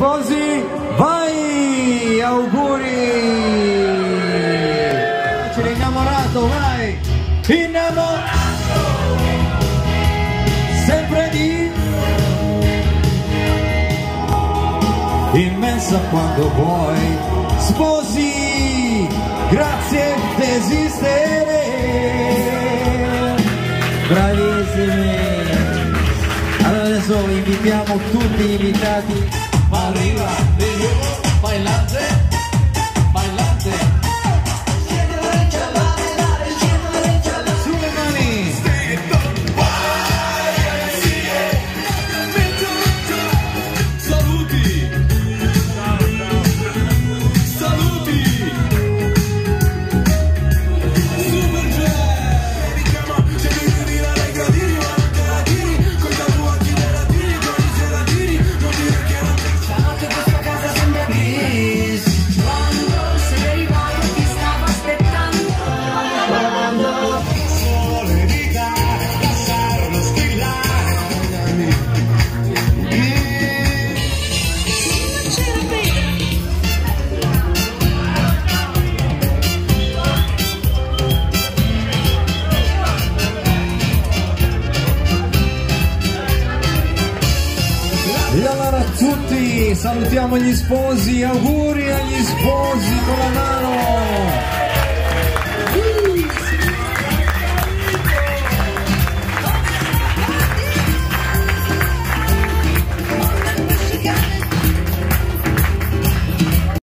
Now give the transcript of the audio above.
sposi, vai! Auguri! Ce l'hai innamorato, vai! Innamorato! Sempre di immensa quando vuoi sposi grazie desistere bravissimi allora adesso invitiamo tutti gli invitati arriba de nuevo bailante. Tutti salutiamo gli sposi auguri agli sposi con la mano